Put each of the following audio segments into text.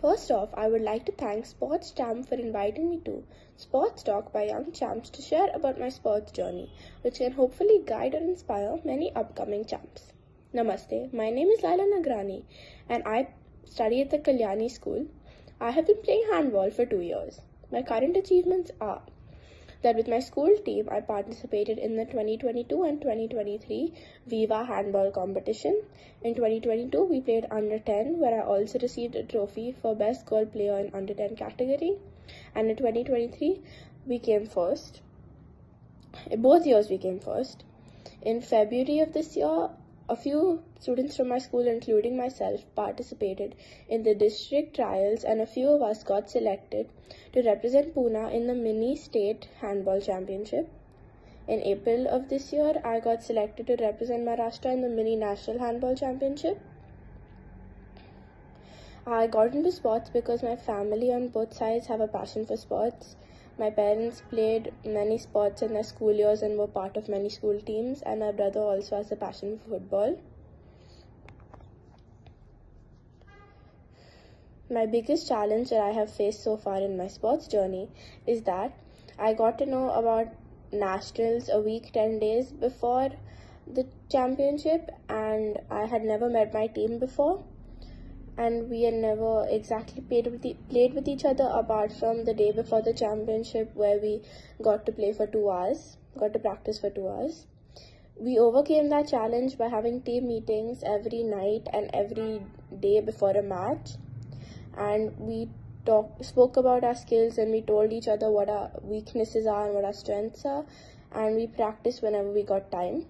First off, I would like to thank Sports Champ for inviting me to Sports Talk by Young Champs to share about my sports journey, which can hopefully guide or inspire many upcoming champs. Namaste, my name is Lyla Nangrani and I study at the Kalyani School. I have been playing handball for two years. My current achievements are that with my school team, I participated in the 2022 and 2023 Viva Handball competition. In 2022, we played under 10, where I also received a trophy for Best Girl Player in under 10 category. And in 2023, we came first. In both years, we came first. In February of this year, a few students from my school, including myself, participated in the district trials, and a few of us got selected to represent Pune in the mini state handball championship. In April of this year, I got selected to represent Maharashtra in the mini national handball championship. I got into sports because my family on both sides have a passion for sports. My parents played many sports in their school years and were part of many school teams, and my brother also has a passion for football. My biggest challenge that I have faced so far in my sports journey is that I got to know about nationals a week 10 days before the championship, and I had never met my team before and we had never exactly played with, the, played with each other apart from the day before the championship where we got to play for two hours, got to practice for two hours. We overcame that challenge by having team meetings every night and every day before a match. And we talk, spoke about our skills and we told each other what our weaknesses are and what our strengths are. And we practiced whenever we got time.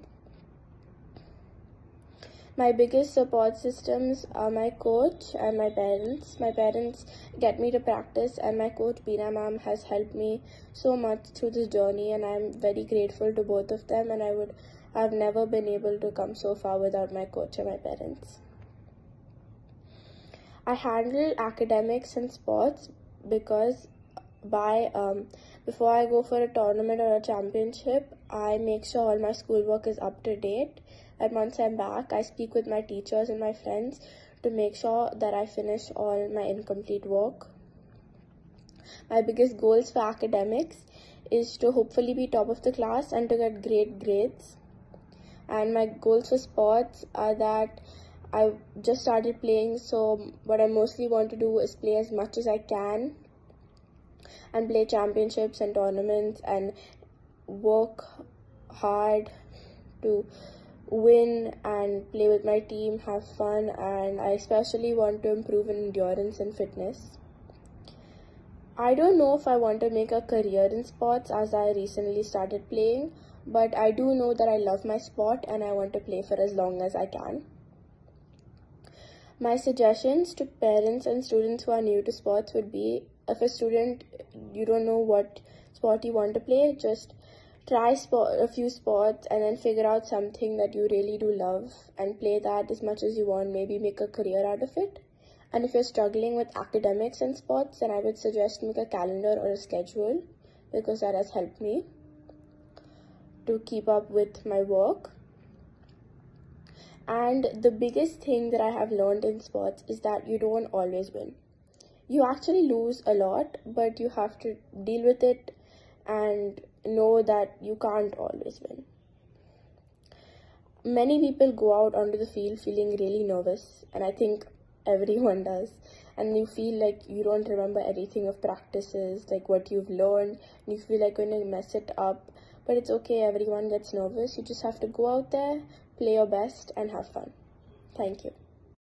My biggest support systems are my coach and my parents. My parents get me to practice, and my coach, Beena Ma'am, has helped me so much through this journey, and I'm very grateful to both of them. And I would I've never been able to come so far without my coach and my parents. I handle academics and sports because by um, before I go for a tournament or a championship, I make sure all my schoolwork is up to date and once I'm back, I speak with my teachers and my friends to make sure that I finish all my incomplete work. My biggest goals for academics is to hopefully be top of the class and to get great grades. And my goals for sports are that I just started playing, so what I mostly want to do is play as much as I can and play championships and tournaments and work hard to win and play with my team, have fun, and I especially want to improve in endurance and fitness. I don't know if I want to make a career in sports as I recently started playing, but I do know that I love my sport and I want to play for as long as I can. My suggestions to parents and students who are new to sports would be if a student you don't know what sport you want to play, just try sport, a few sports and then figure out something that you really do love and play that as much as you want maybe make a career out of it. And if you're struggling with academics and sports then i would suggest make a calendar or a schedule because that has helped me to keep up with my work. And the biggest thing that i have learned in sports is that you don't always win. You actually lose a lot but you have to deal with it and know that you can't always win. Many people go out onto the field feeling really nervous, and I think everyone does. And you feel like you don't remember anything of practices, like what you've learned, and you feel like you're going to mess it up. But it's okay, everyone gets nervous. You just have to go out there, play your best, and have fun. Thank you.